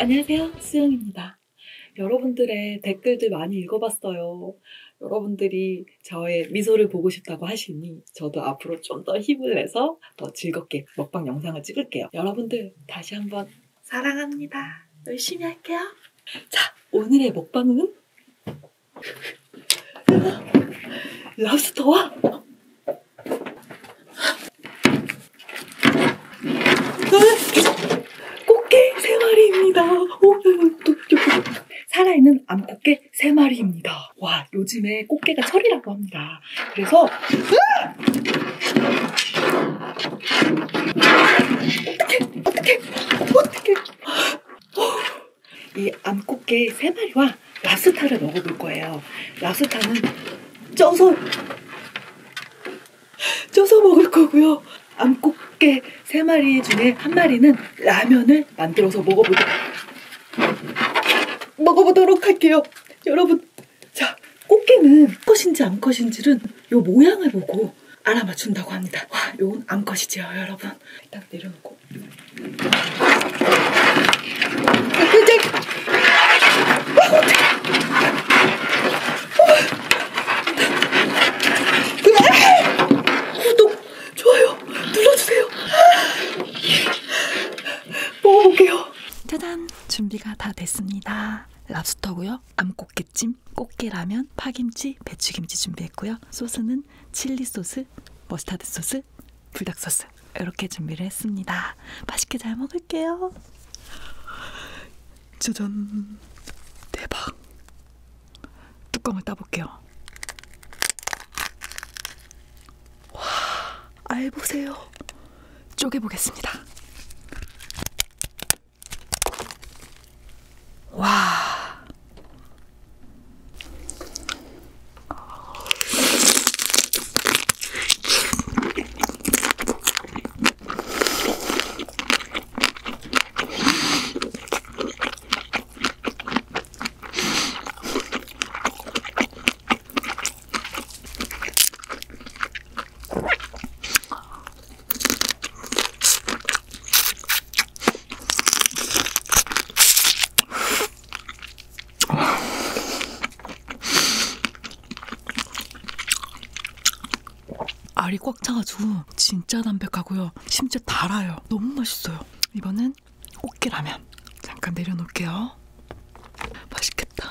안녕하세요. 수영입니다. 여러분들의 댓글들 많이 읽어봤어요. 여러분들이 저의 미소를 보고 싶다고 하시니 저도 앞으로 좀 더 힘을 내서 더 즐겁게 먹방 영상을 찍을게요. 여러분들 다시 한번 사랑합니다. 열심히 할게요. 자, 오늘의 먹방은 랍스터와 꽃게 세 마리입니다. 오, 또, 또, 살아있는 암꽃게 세 마리입니다. 와, 요즘에 꽃게가 철이라고 합니다. 그래서 어떻게, 어떻게, 어떻게? 이 암꽃게 세 마리와 랍스타를 먹어볼 거예요. 랍스타는 쪄서 쪄서 먹을 거고요. 암꽃게 세 마리 중에 한 마리는 라면을 만들어서 먹어보도록 먹어보도록 할게요. 여러분, 자 꽃게는 컷인지 암컷인지는 요 모양을 보고 알아맞춘다고 합니다. 와, 요건 암컷이지요, 여러분. 일단 내려놓고. 아, 이제 아, 어떡해. 구독, 좋아요 눌러주세요. 먹어볼게요. 짜잔, 준비가 다 됐습니다. 랍스터고요. 암꽃게찜, 꽃게라면, 파김치, 배추김치 준비했고요. 소스는 칠리 소스, 머스타드 소스, 불닭 소스 이렇게 준비를 했습니다. 맛있게 잘 먹을게요. 짜잔, 대박. 뚜껑을 따볼게요. 와, 알 보세요. 쪼개보겠습니다. 와. 차가지고 진짜 담백하고요. 심지어 달아요. 너무 맛있어요. 이번엔 꽃게라면 잠깐 내려놓을게요. 맛있겠다.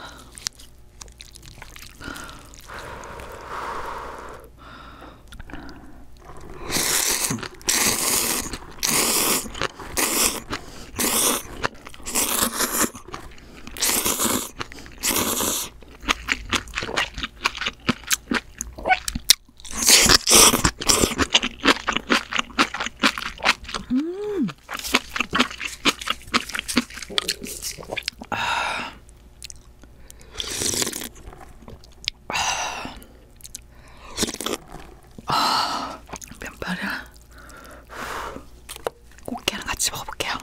면발이랑 꽃게랑 같이 먹어볼게요.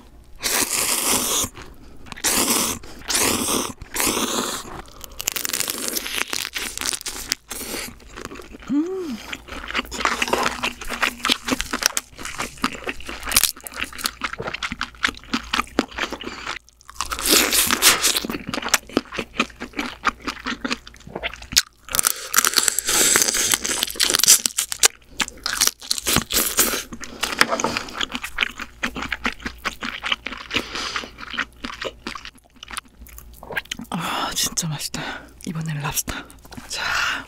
아 진짜 맛있다. 이번에는 랍스터. 자.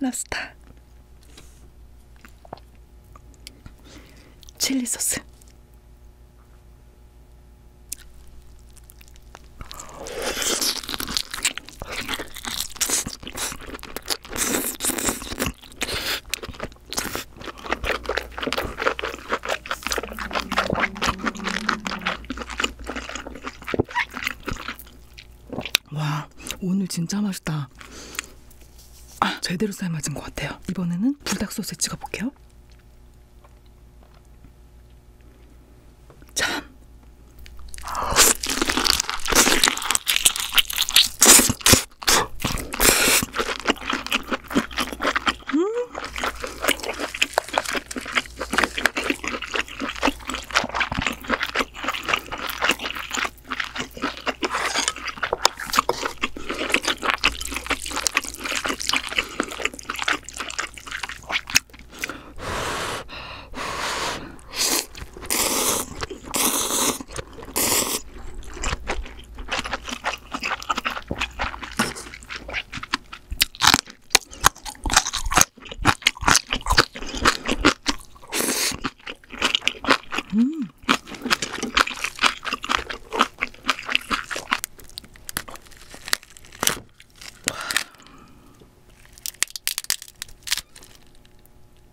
랍스터. 칠리 소스. 와, 오늘 진짜 맛있다. 아, 제대로 삶아진 것 같아요. 이번에는 불닭 소스에 찍어볼게요.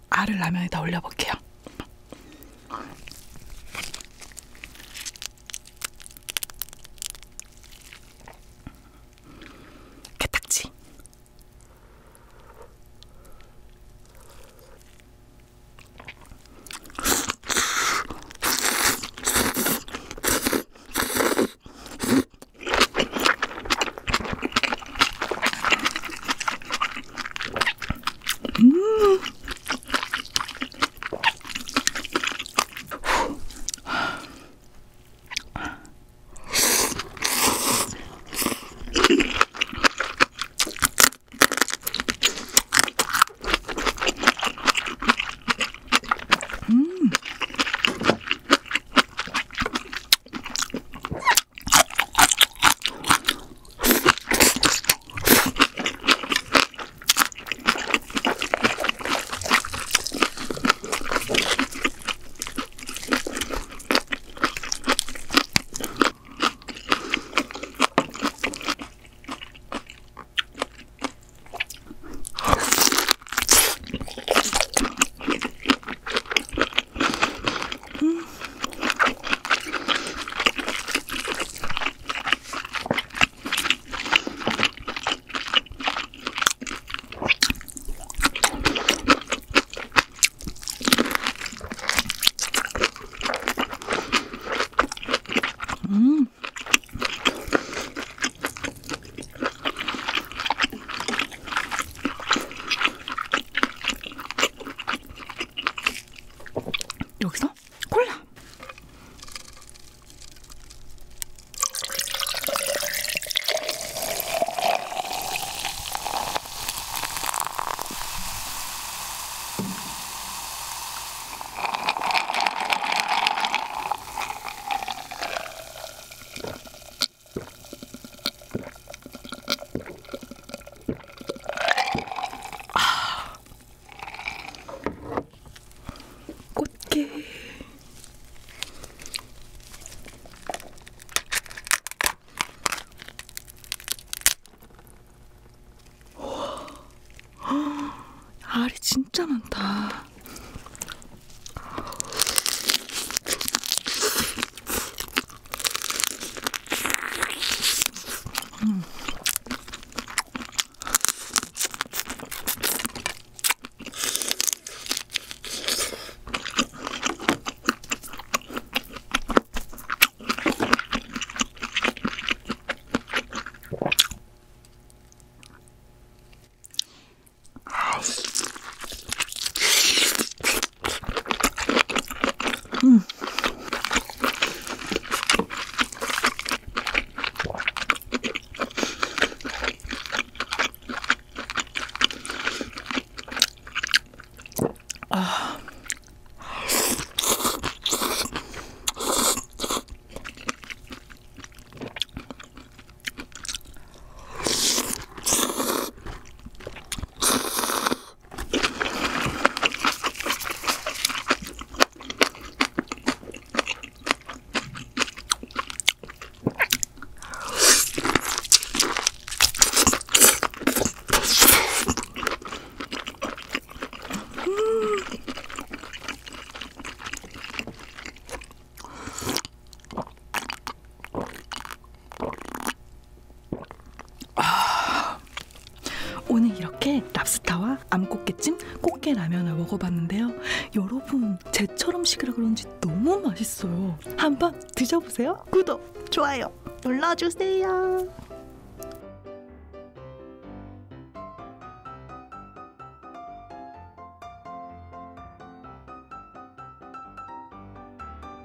알을 라면에다 올려볼게요. 진짜 많다. 오늘 이렇게 랍스타와 암꽃게찜, 꽃게 라면을 먹어봤는데요. 여러분, 제처럼 식이라 그런지 너무 맛있어요. 한번 드셔보세요. 구독, 좋아요 눌러주세요.